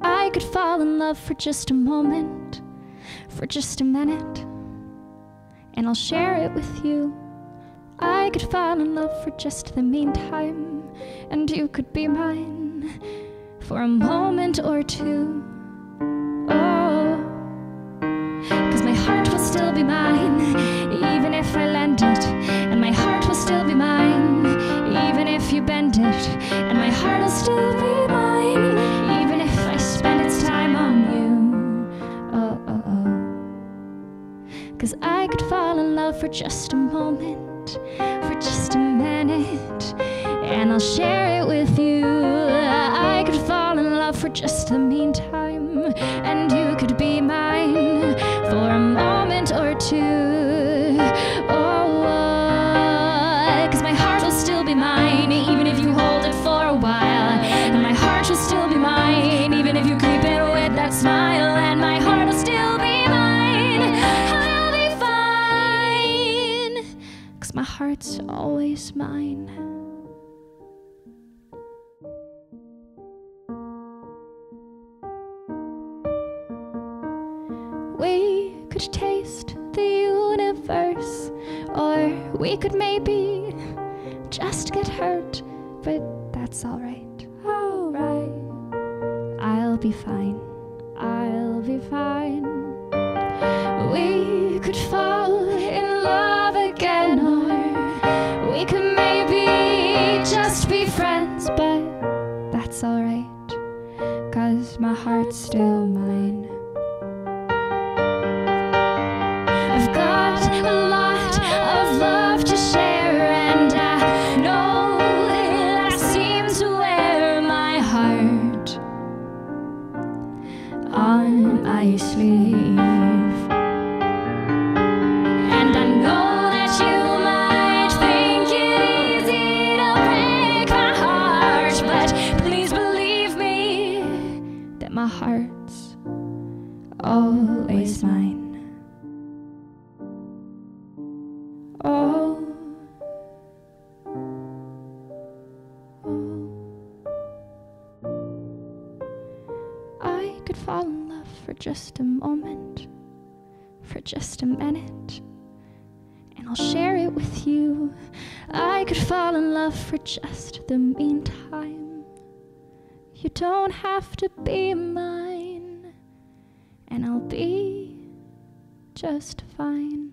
I could fall in love for just a moment, for just a minute, and I'll share it with you. I could fall in love for just the meantime, and you could be mine for a moment or two. Oh, cause my heart will still be mine, even if I lend it, and my heart will still be mine, even if you bend it, and my heart will still be for just a moment, for just a minute, and I'll share it with you. I could fall in love for just the meantime, and you could be mine for a moment or two. Oh, uh, cause my heart will still be mine, even if you hold it for a while. And my heart will still be mine, even if you creep in with that smile. Heart's always mine. We could taste the universe, or we could maybe just get hurt, but that's alright. Alright. I'll be fine. I'll be fine. We could fall Cause my heart's still mine. I've got a lot of love to share, and I know that I seem to wear my heart on my sleeve. My heart's always mine. Oh. Oh. I could fall in love for just a moment, for just a minute, and I'll share it with you. I could fall in love for just the meantime. You don't have to be mine, and I'll be just fine.